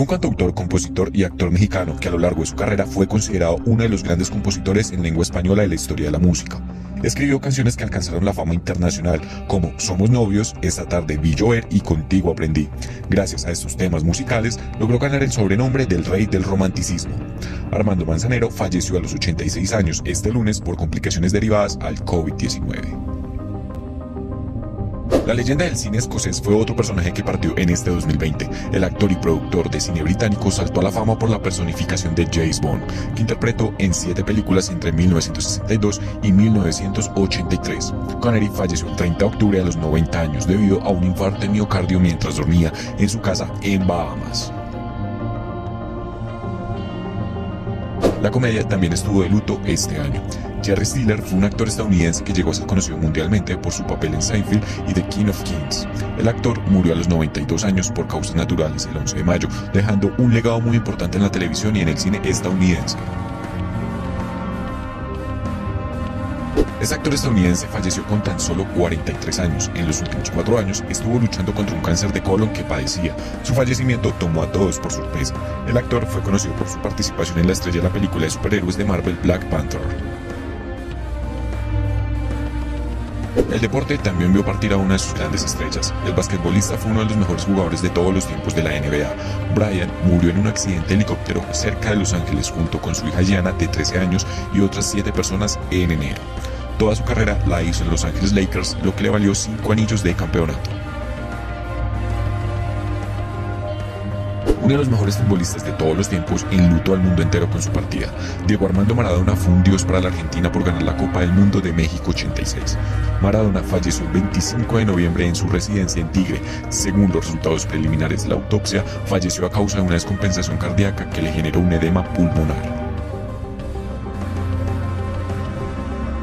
Un cantautor, compositor y actor mexicano que a lo largo de su carrera fue considerado uno de los grandes compositores en lengua española de la historia de la música. Escribió canciones que alcanzaron la fama internacional, como Somos novios, Esta tarde vi llover y Contigo aprendí. Gracias a estos temas musicales, logró ganar el sobrenombre del rey del romanticismo. Armando Manzanero falleció a los 86 años este lunes por complicaciones derivadas al COVID-19. La leyenda del cine escocés fue otro personaje que partió en este 2020. El actor y productor de cine británico saltó a la fama por la personificación de James Bond, que interpretó en siete películas entre 1962 y 1983. Connery falleció el 30 de octubre a los 90 años debido a un infarto de miocardio mientras dormía en su casa en Bahamas. La comedia también estuvo de luto este año. Jerry Stiller fue un actor estadounidense que llegó a ser conocido mundialmente por su papel en Seinfeld y The King of Kings. El actor murió a los 92 años por causas naturales el 11 de mayo, dejando un legado muy importante en la televisión y en el cine estadounidense. Este actor estadounidense falleció con tan solo 43 años. En los últimos cuatro años estuvo luchando contra un cáncer de colon que padecía. Su fallecimiento tomó a todos por sorpresa. El actor fue conocido por su participación en la estrella de la película de superhéroes de Marvel Black Panther. El deporte también vio partir a una de sus grandes estrellas. El basquetbolista fue uno de los mejores jugadores de todos los tiempos de la NBA. Brian murió en un accidente de helicóptero cerca de Los Ángeles junto con su hija Gianna de 13 años y otras 7 personas en enero. Toda su carrera la hizo en Los Ángeles Lakers, lo que le valió 5 anillos de campeonato. uno de los mejores futbolistas de todos los tiempos, enlutó al mundo entero con su partida. Diego Armando Maradona fue un dios para la Argentina por ganar la Copa del Mundo de México 86. Maradona falleció el 25 de noviembre en su residencia en Tigre. Según los resultados preliminares de la autopsia, falleció a causa de una descompensación cardíaca que le generó un edema pulmonar.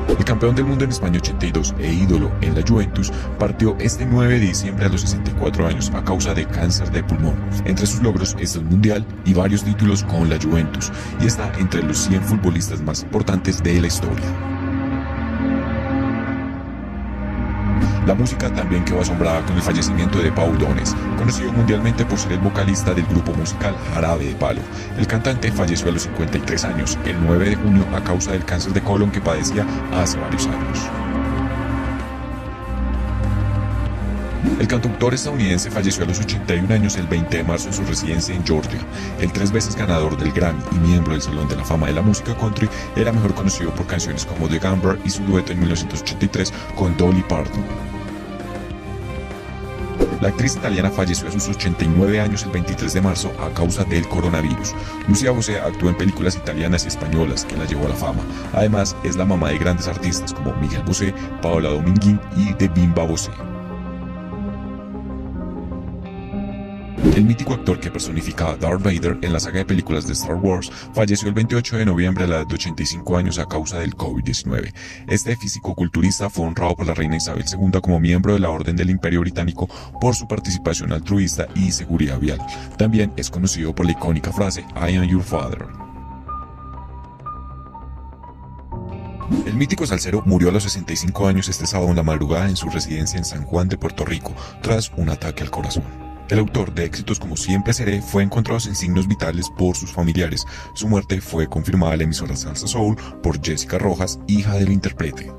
El campeón del mundo en España 82 e ídolo en la Juventus partió este 9 de diciembre a los 64 años a causa de cáncer de pulmón. Entre sus logros está el Mundial y varios títulos con la Juventus y está entre los 100 futbolistas más importantes de la historia. La música también quedó asombrada con el fallecimiento de Paul Dones, conocido mundialmente por ser el vocalista del grupo musical Jarabe de Palo. El cantante falleció a los 53 años, el 9 de junio, a causa del cáncer de colon que padecía hace varios años. El cantautor estadounidense falleció a los 81 años el 20 de marzo en su residencia en Georgia. El tres veces ganador del Grammy y miembro del Salón de la Fama de la Música Country era mejor conocido por canciones como The Gambler y su dueto en 1983 con Dolly Parton. La actriz italiana falleció a sus 89 años el 23 de marzo a causa del coronavirus. Lucia Bosé actuó en películas italianas y españolas que la llevó a la fama. Además, es la mamá de grandes artistas como Miguel Bosé, Paola Dominguín y de Bimba Bosé. El mítico actor que personificaba a Darth Vader en la saga de películas de Star Wars falleció el 28 de noviembre a la edad de 85 años a causa del COVID-19. Este físico-culturista fue honrado por la reina Isabel II como miembro de la Orden del Imperio Británico por su participación altruista y seguridad vial. También es conocido por la icónica frase I am your father. El mítico salsero murió a los 65 años este sábado en la madrugada en su residencia en San Juan de Puerto Rico tras un ataque al corazón. El autor de éxitos como Siempre Seré fue encontrado sin signos vitales por sus familiares. Su muerte fue confirmada en la emisora Salsa Soul por Jessica Rojas, hija del intérprete.